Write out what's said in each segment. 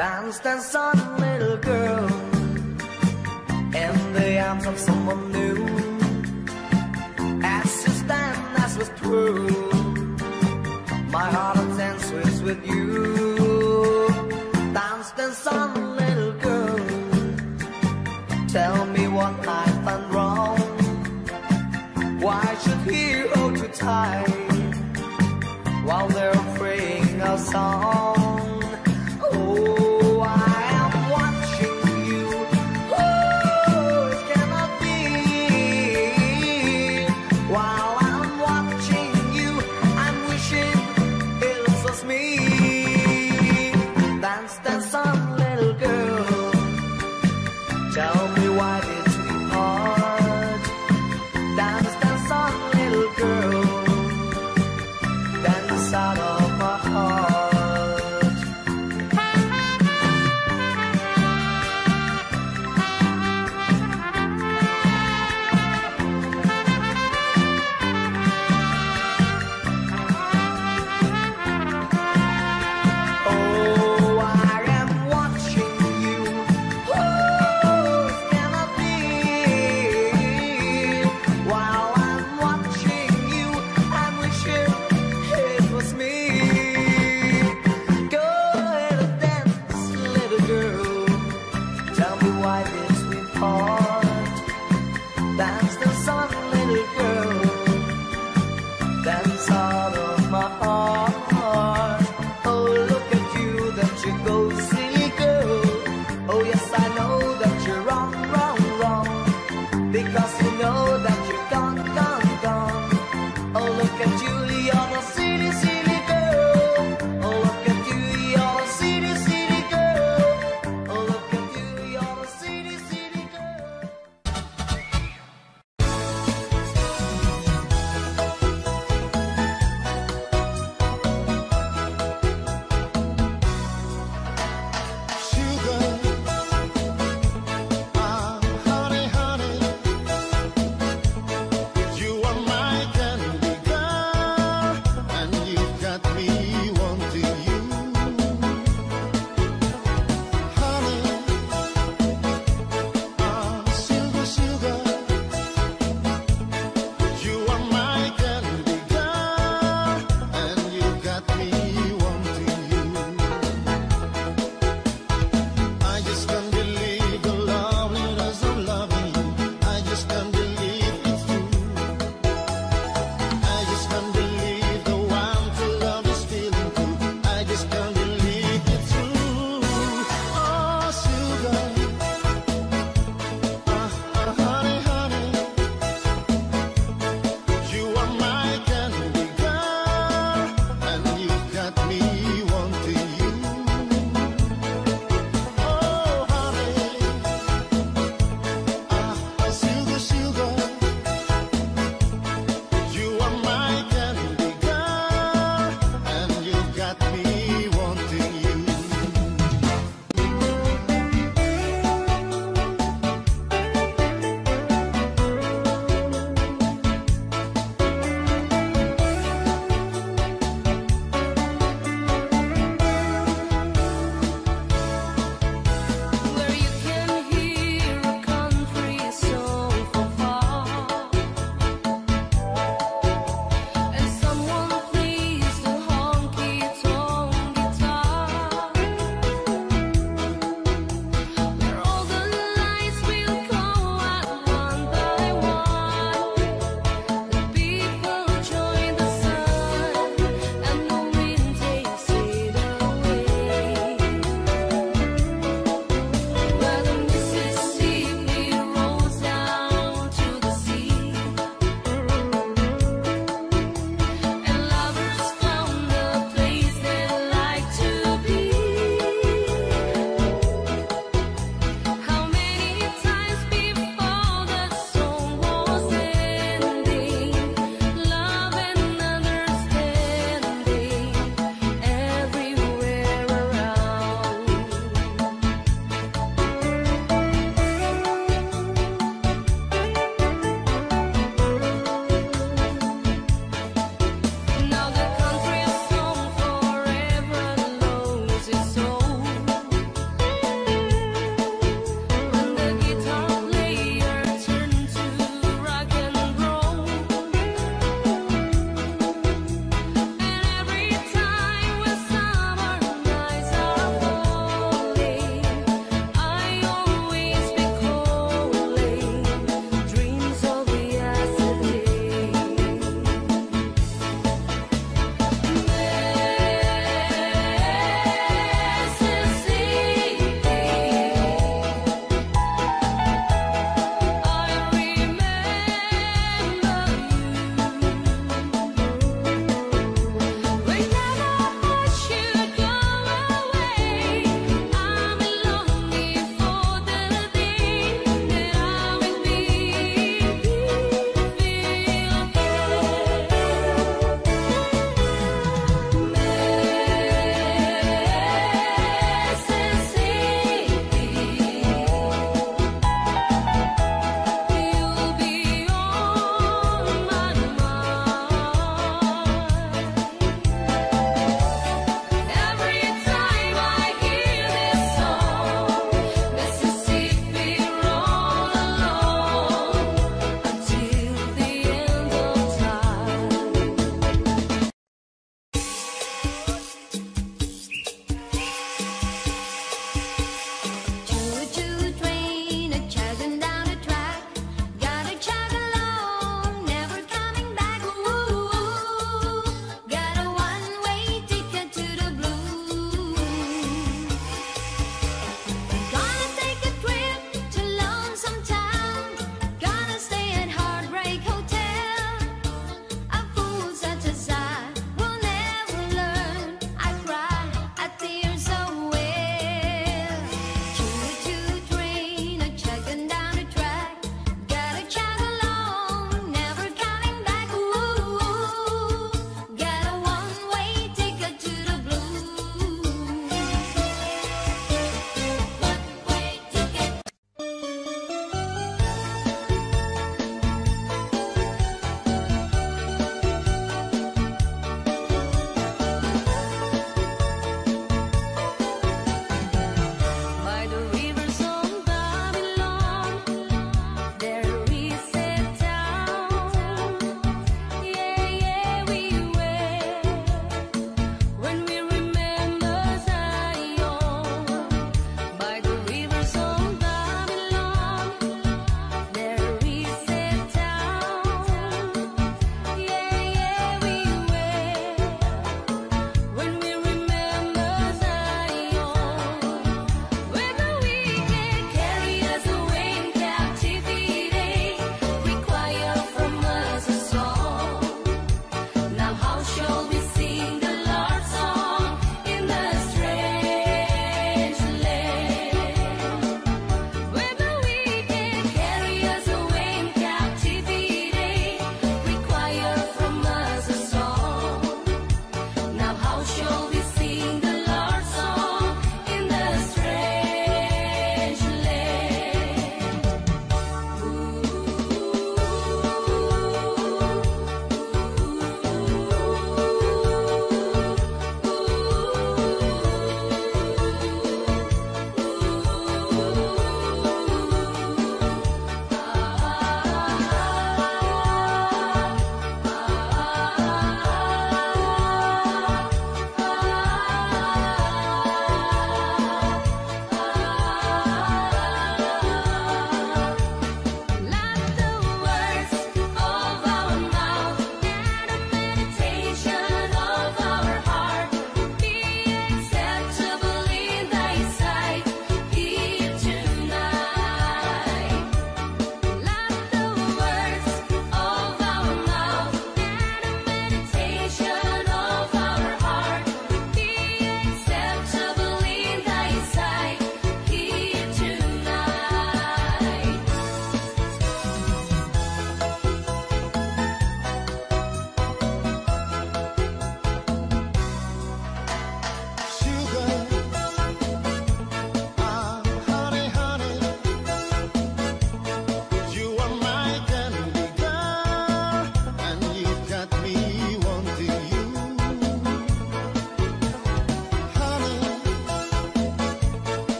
Dance, dance on, little girl. In the arms of someone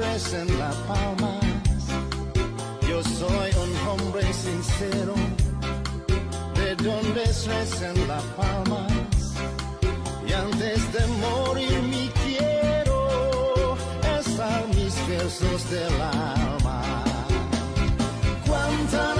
tres en La Palma. Yo soy un hombre sincero, de donde tres en La Palma. Y antes de morir mi quiero estar mis versos del alma. Cuánta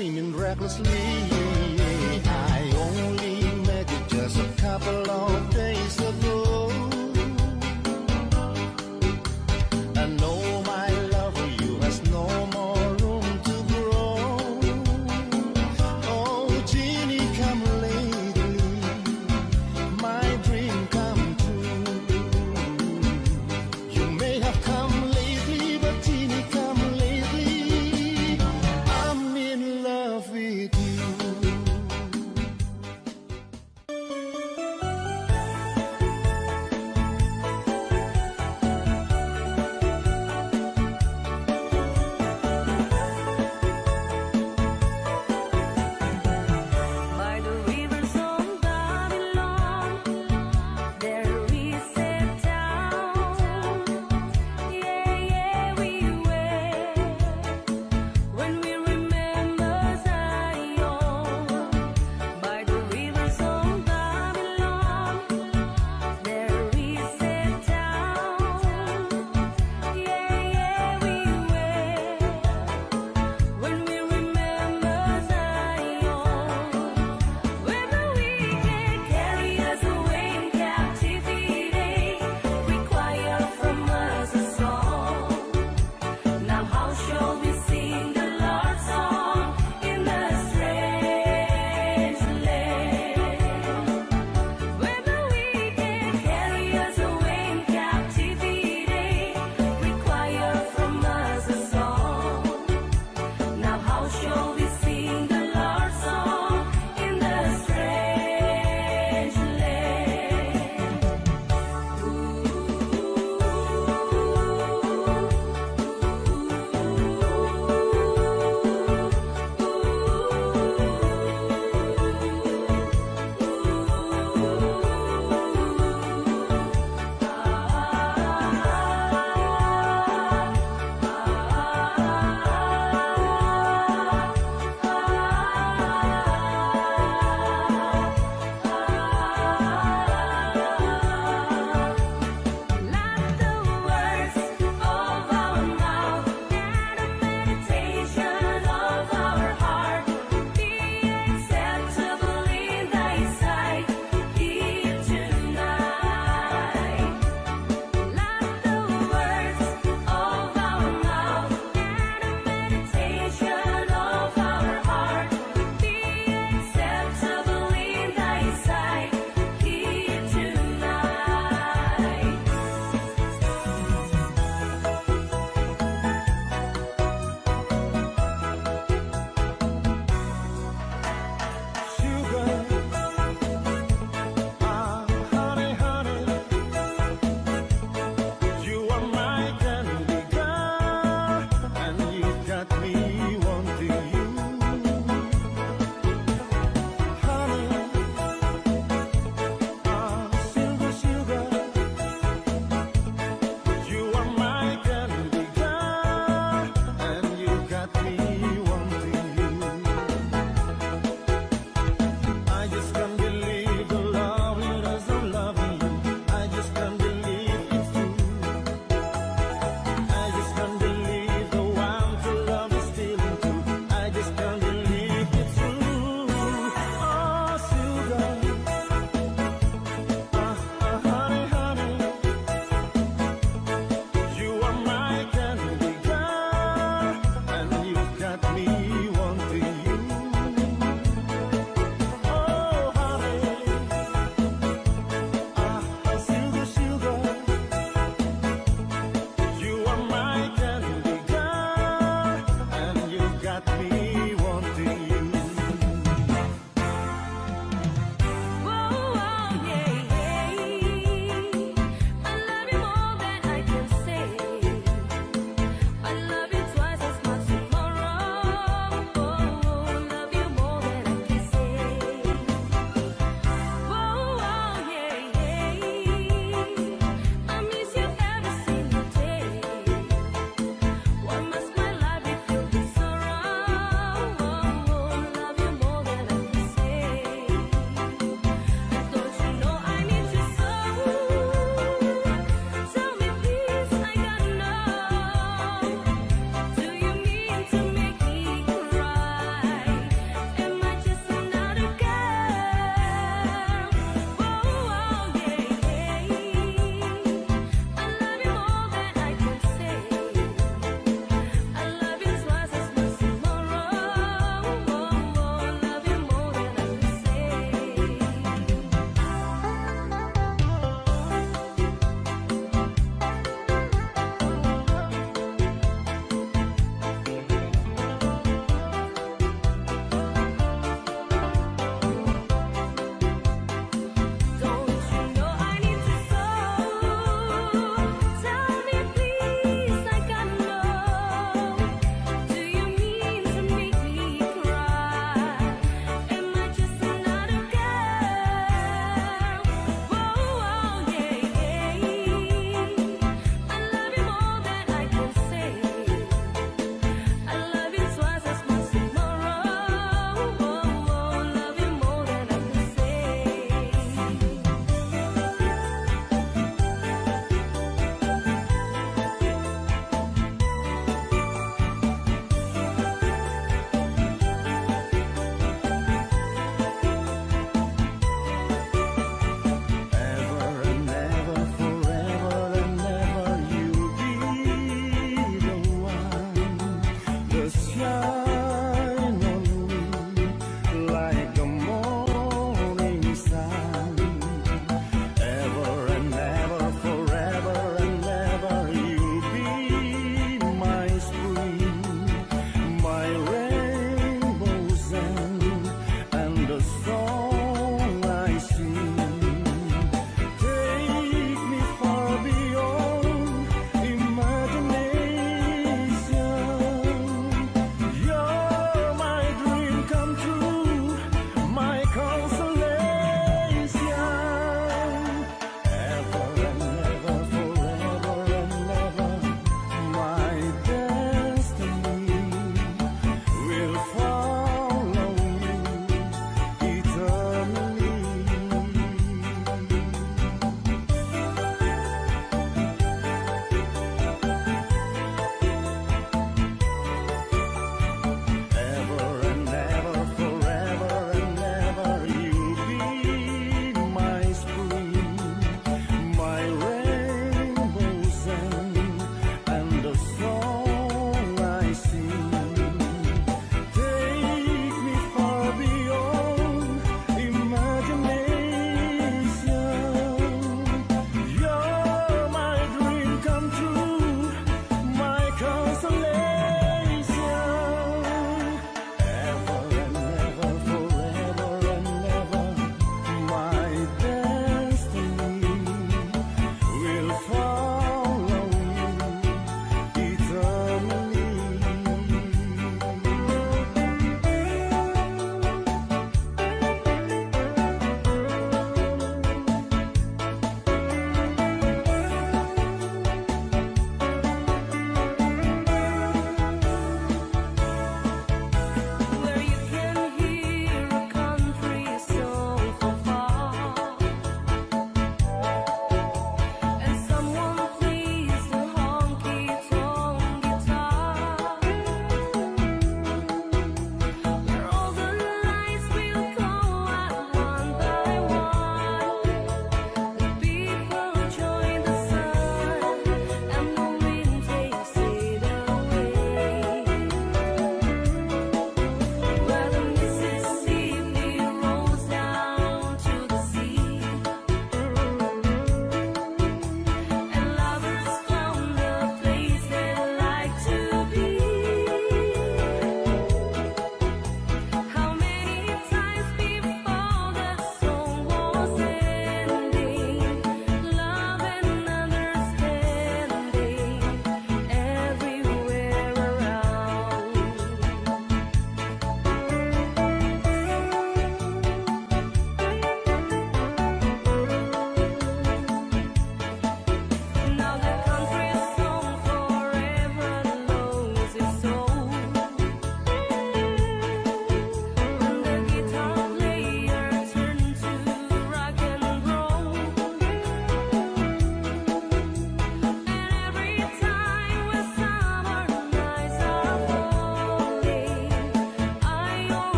dreaming recklessly.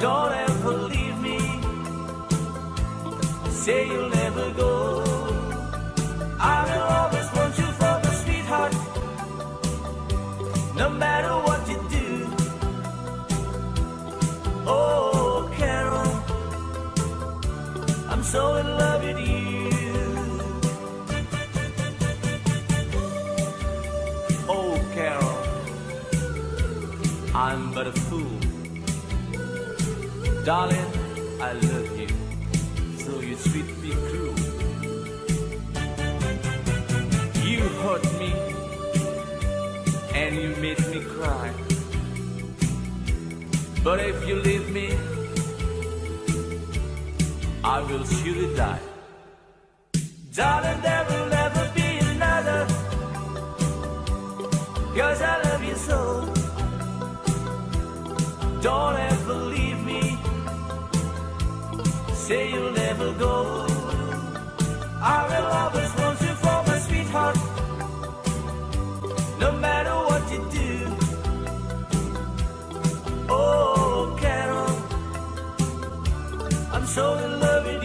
Don't ever leave me. Say you'll never. Darling, I love you, so. you treat me cruel. You hurt me, and you made me cry. But if you leave me, I will surely die. Darling, there will never be another, cause I love you so. Don't ever say you'll never go. I will always want you for my sweetheart. No matter what you do. Oh, Carol, I'm so in love with you.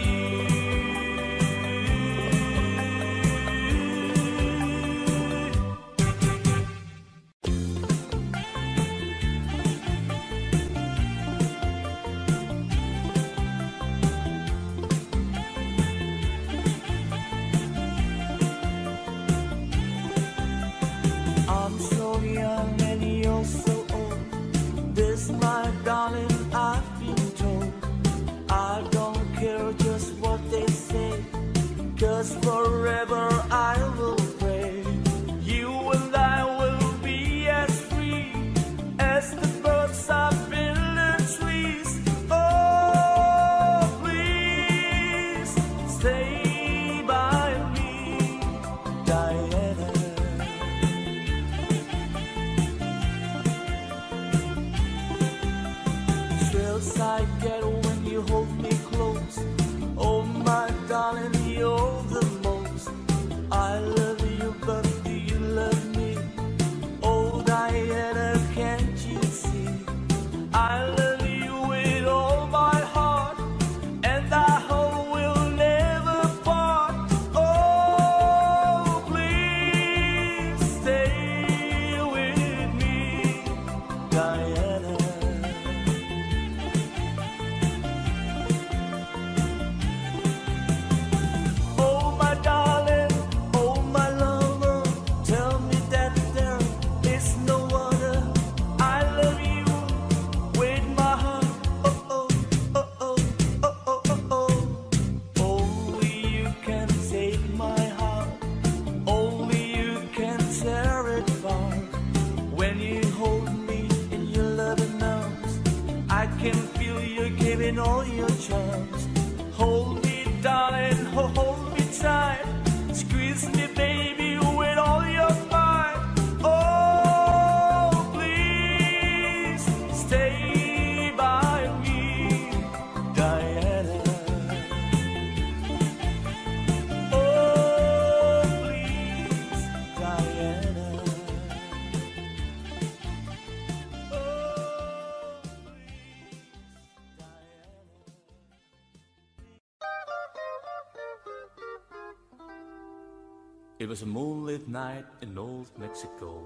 night in old Mexico,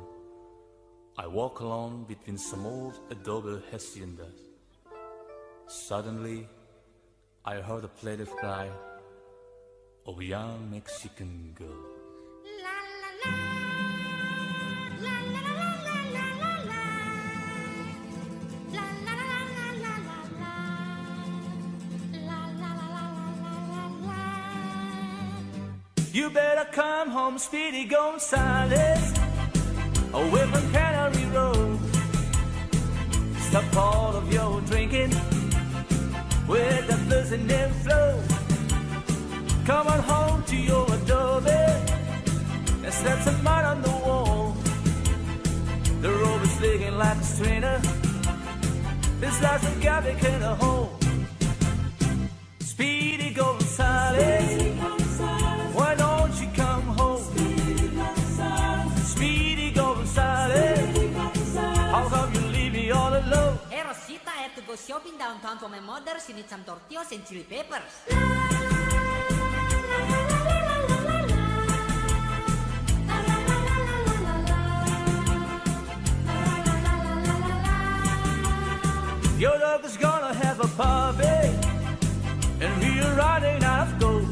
I walk along between some old adobe haciendas. Suddenly, I heard a plaintive cry of a young Mexican girl. La, la, la. You better come home, Speedy Gonzales, away from Canary Road. Stop all of your drinking with the blues and flow. Come on home to your adobe and slap some mud on the wall. The road is leaking like a strainer. This life's a garbage in a hole. Speedy Gonzales. Go shopping downtown for my mother. She needs some tortillas and chili peppers. Your dog is gonna have a puppy, and we're running out of gold.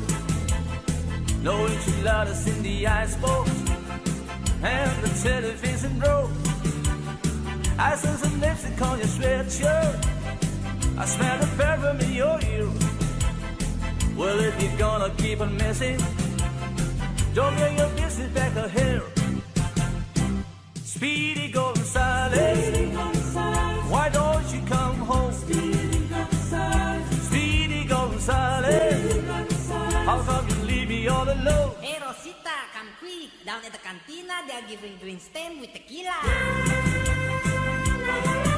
No enchiladas in the icebox, and the television broke. I saw some lipstick on your sweatshirt. I smell the perfume in your ear. Well, if you're gonna keep on messing, don't get your business back here. Speedy Gonzales, why don't you come home? Speedy Gonzales, how come you leave me all alone? Hey Rosita, come quick. Down at the cantina, they are giving drinks stem with tequila. Thank